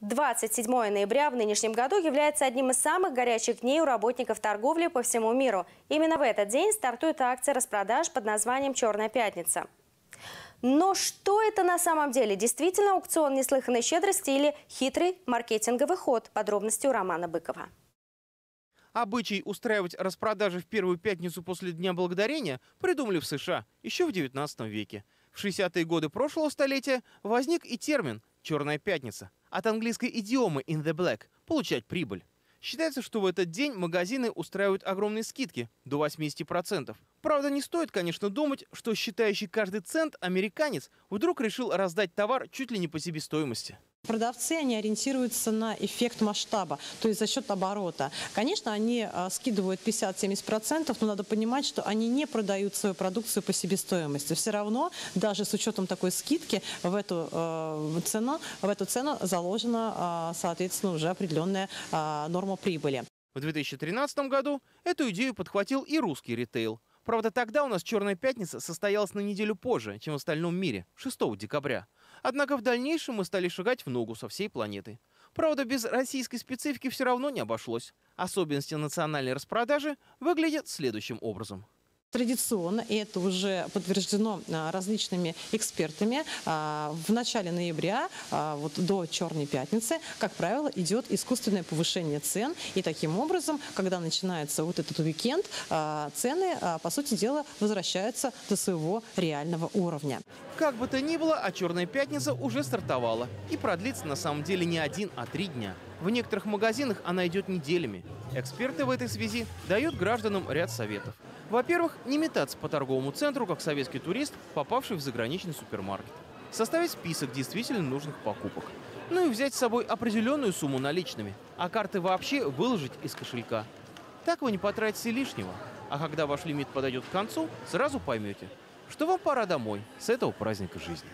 27 ноября в нынешнем году является одним из самых горячих дней у работников торговли по всему миру. Именно в этот день стартует акция распродаж под названием «Черная пятница». Но что это на самом деле? Действительно аукцион неслыханной щедрости или хитрый маркетинговый ход? Подробности у Романа Быкова. Обычай устраивать распродажи в первую пятницу после Дня Благодарения придумали в США еще в 19 веке. В 60-е годы прошлого столетия возник и термин «Черная пятница» от английской идиомы «in the black» – получать прибыль. Считается, что в этот день магазины устраивают огромные скидки – до 80%. Правда, не стоит, конечно, думать, что считающий каждый цент американец вдруг решил раздать товар чуть ли не по себестоимости. Продавцы, они ориентируются на эффект масштаба, то есть за счет оборота. Конечно, они а, скидывают 50-70%, но надо понимать, что они не продают свою продукцию по себестоимости. Все равно, даже с учетом такой скидки, в эту, э, цену, в эту цену заложена, э, соответственно, уже определенная норма прибыли. В 2013 году эту идею подхватил и русский ритейл. Правда, тогда у нас «Черная пятница» состоялась на неделю позже, чем в остальном мире, 6 декабря. Однако в дальнейшем мы стали шагать в ногу со всей планеты. Правда, без российской специфики все равно не обошлось. Особенности национальной распродажи выглядят следующим образом. Традиционно, и это уже подтверждено а, различными экспертами, а, в начале ноября, а, вот до Черной пятницы, как правило, идет искусственное повышение цен. И таким образом, когда начинается вот этот уикенд, цены, по сути дела, возвращаются до своего реального уровня. Как бы то ни было, а Черная пятница уже стартовала. И продлится на самом деле не один, а три дня. В некоторых магазинах она идет неделями. Эксперты в этой связи дают гражданам ряд советов. Во-первых, не метаться по торговому центру, как советский турист, попавший в заграничный супермаркет. Составить список действительно нужных покупок. Ну и взять с собой определенную сумму наличными, а карты вообще выложить из кошелька. Так вы не потратите лишнего. А когда ваш лимит подойдет к концу, сразу поймете, что вам пора домой с этого праздника жизни.